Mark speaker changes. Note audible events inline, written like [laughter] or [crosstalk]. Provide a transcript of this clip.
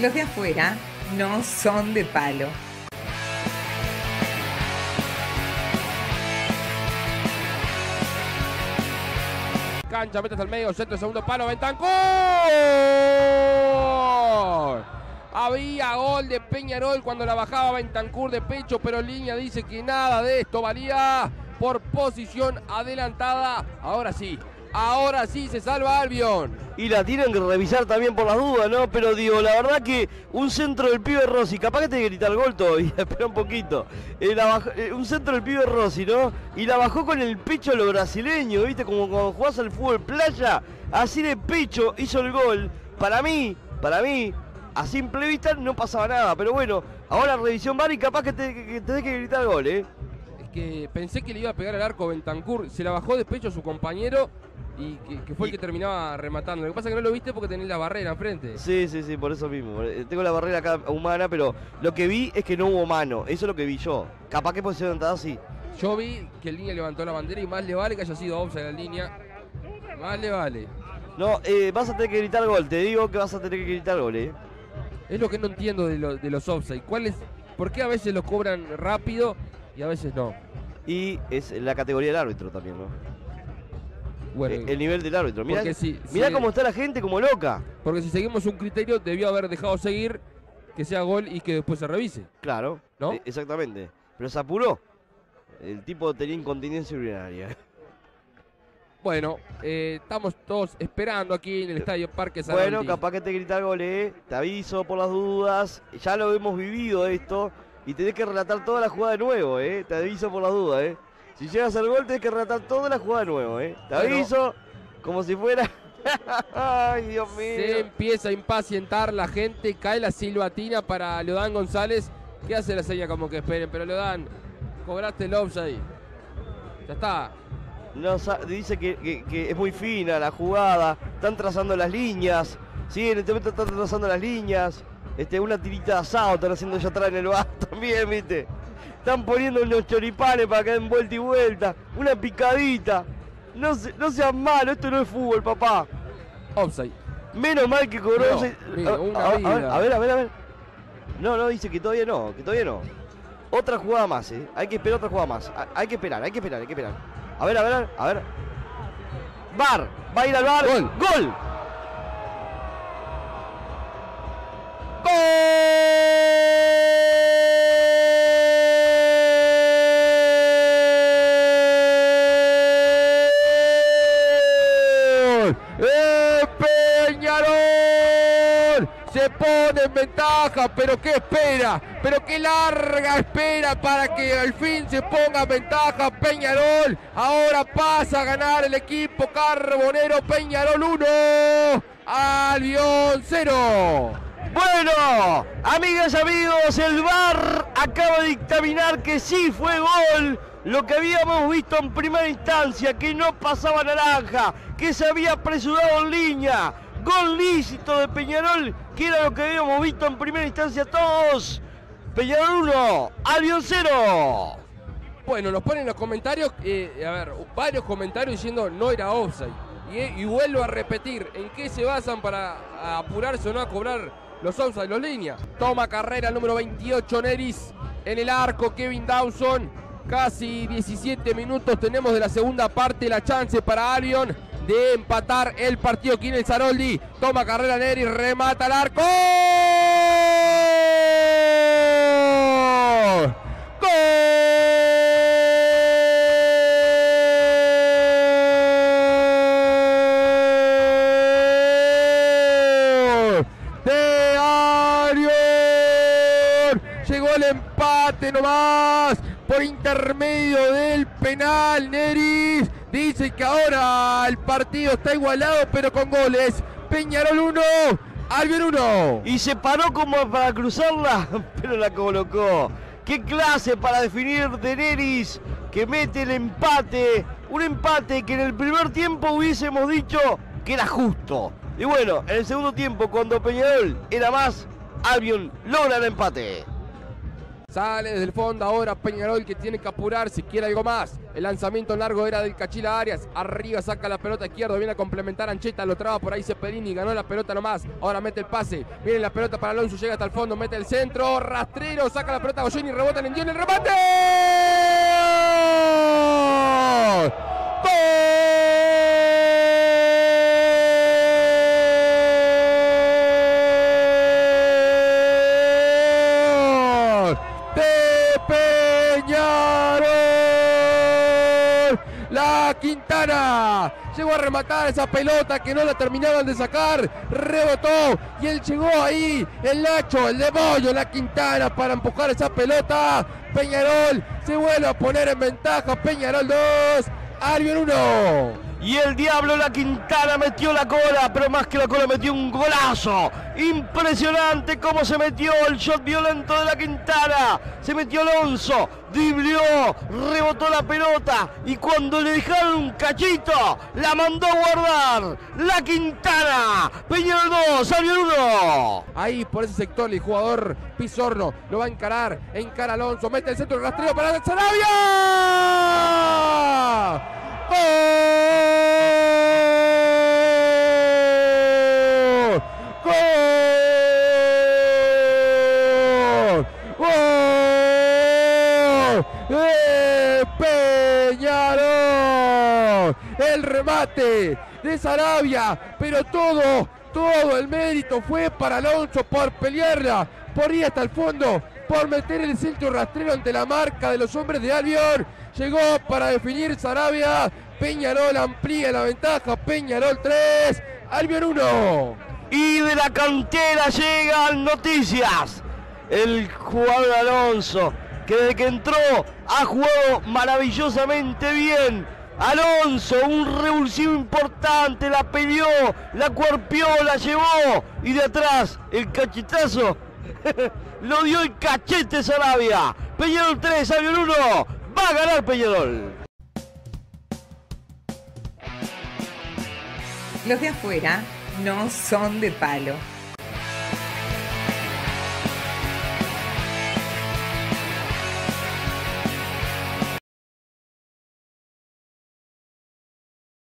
Speaker 1: Los de afuera no son de palo.
Speaker 2: Cancha, mete hasta el medio, centro, segundo palo, Bentancur. Había gol de Peñarol cuando la bajaba Bentancur de pecho, pero Línea dice que nada de esto valía por posición adelantada. Ahora sí, ahora sí se salva Albion.
Speaker 3: Y la tienen que revisar también por las dudas, ¿no? Pero digo, la verdad que un centro del pibe Rossi, capaz que te grita el gol todavía, [laughs] espera un poquito. Eh, eh, un centro del pibe Rossi, ¿no? Y la bajó con el pecho a lo brasileño, ¿viste? Como cuando jugás al fútbol playa, así de pecho hizo el gol. Para mí, para mí, a simple vista no pasaba nada. Pero bueno, ahora revisión VAR y capaz que te, que que gritar gol, ¿eh?
Speaker 2: Que pensé que le iba a pegar al arco Bentancur, se la bajó de pecho a su compañero y que, que fue el que terminaba rematando. Lo que pasa es que no lo viste porque tenés la barrera enfrente.
Speaker 3: Sí, sí, sí, por eso mismo. Eh, Tengo la barrera acá humana, pero lo que vi es que no hubo mano. Eso es lo que vi yo. Capaz que posición levantada sí.
Speaker 2: Yo vi que el línea levantó la bandera y más le vale que haya sido offside la línea. Más le vale.
Speaker 3: No, eh, vas a tener que gritar gol. Te digo que vas a tener que gritar gol, ¿eh?
Speaker 2: Es lo que no entiendo de, lo- de los offside. ¿Cuál es, ¿Por qué a veces los cobran rápido y a veces no?
Speaker 3: Y es la categoría del árbitro también, ¿no?
Speaker 2: Bueno,
Speaker 3: Eh, el nivel del árbitro. Mirá,
Speaker 2: si-
Speaker 3: mirá
Speaker 2: si-
Speaker 3: cómo está la gente como loca.
Speaker 2: porque si seguimos un criterio debió haber dejado seguir que sea gol y que después se revise.
Speaker 3: Claro.
Speaker 2: ¿No?
Speaker 3: eh, exactamente. Pero se apuró. El tipo tenía incontinencia urinaria. [laughs]
Speaker 2: Bueno, eh, estamos todos esperando aquí en el estadio Parque Sarandí.
Speaker 3: Bueno, capaz que te grita el gol, ¿eh? Te aviso por las dudas. Ya lo hemos vivido esto. Y tenés que relatar toda la jugada de nuevo, ¿eh? Te aviso por las dudas, ¿eh? Si llegas al gol, tenés que relatar toda la jugada de nuevo, ¿eh? Te aviso como si fuera... [laughs] Ay, Dios mío.
Speaker 2: Se empieza a impacientar la gente, cae la silbatina para Leodán González, que hace la seña como que esperen, pero Leodán, cobraste el offside. Ya está.
Speaker 3: No, dice que, que- que es muy fina la jugada. Están trazando las líneas. Sí, en este momento están trazando las líneas. Este, una tirita de asado están haciendo allá atrás en el bar [laughs] también, ¿viste? Están poniendo unos choripanes para que den vuelta y vuelta. Una picadita. No, se, no sean malos, esto no es fútbol, papá.
Speaker 2: Offside.
Speaker 3: Menos mal que cobró.
Speaker 2: No,
Speaker 3: a, a- a ver, a ver, a ver. No, no, dice que todavía no, que todavía no. Otra jugada más, ¿eh? Hay que esperar otra jugada más. Ha- Hay que esperar, hay que esperar, hay que esperar. A ver, a ver, a ver. Bar, va a ir al bar.
Speaker 2: Gol.
Speaker 3: ¡Gol!
Speaker 2: Se pone en ventaja, pero qué espera, pero qué larga espera para que al fin se ponga en ventaja Peñarol. Ahora pasa a ganar el equipo carbonero Peñarol 1, Albion 0.
Speaker 3: Bueno, amigas amigos, el VAR acaba de dictaminar que sí fue gol. Lo que habíamos visto en primera instancia, que no pasaba naranja, que se había apresurado en línea. Gol lícito de Peñarol, que era lo que habíamos visto en primera instancia todos. Peñarol 1, Albion 0.
Speaker 2: Bueno, nos ponen en los comentarios, eh, a ver, varios comentarios diciendo no era offside. Y, y vuelvo a repetir, ¿en qué se basan para apurarse o no a cobrar los offside, los líneas? Toma carrera el número 28, Neris. En el arco, Kevin Dawson. Casi 17 minutos tenemos de la segunda parte. La chance para Albion de empatar el partido. Aquí en el Zaroldi. Toma carrera Neris, remata al arco. Llegó el empate nomás por intermedio del penal. Neris dice que ahora el partido está igualado, pero con goles. Peñarol 1, Albion 1.
Speaker 3: Y se paró como para cruzarla, [laughs] pero la colocó. ¡Qué clase para definir de Neris que mete el empate! Un empate que en el primer tiempo hubiésemos dicho que era justo. Y bueno, en el segundo tiempo, cuando Peñarol era más, Albion logra el empate.
Speaker 2: Sale desde el fondo ahora Peñarol que tiene que apurar si quiere algo más. El lanzamiento largo era del Cachila Arias. Arriba saca la pelota izquierda, viene a complementar Ancheta, lo traba por ahí Cepelini, ganó la pelota nomás. Ahora mete el pase, viene la pelota para Alonso, llega hasta el fondo, mete el centro, rastrero, saca la pelota Goyeni, rebota el el remate. Quintana. Llegó a rematar esa pelota que no la terminaban de sacar. Rebotó y él llegó ahí. El Nacho, el de Bollo, la Quintana para empujar esa pelota. Peñarol se vuelve a poner en ventaja. Peñarol 2, Albion 1.
Speaker 3: Y el Diablo La Quintana metió la cola, pero más que la cola metió un golazo. Impresionante cómo se metió el shot violento de La Quintana. Se metió Alonso, driblió, rebotó la pelota y cuando le dejaron un cachito, la mandó a guardar. La Quintana, Peñarol 2, salió 1.
Speaker 2: Ahí por ese sector el jugador Pizorno lo va a encarar, encara Alonso, mete el centro de rastreo para Sarabia. Peñarol. Remate de Sarabia, pero todo, todo el mérito fue para Alonso por pelearla, por ir hasta el fondo, por meter el centro rastrero ante la marca de los hombres de Albion. Llegó para definir Sarabia. Peñarol amplía la ventaja. Peñarol 3, Albion 1.
Speaker 3: Y de la cantera llegan noticias. El jugador Alonso que desde que entró ha jugado maravillosamente bien. Alonso, un revulsivo importante, la peleó, la cuerpió, la llevó y de atrás el cachetazo [laughs] lo dio el cachete Sarabia. Peñarol 3, Avión 1, va a ganar Peñarol.
Speaker 1: Los de afuera no son de palo.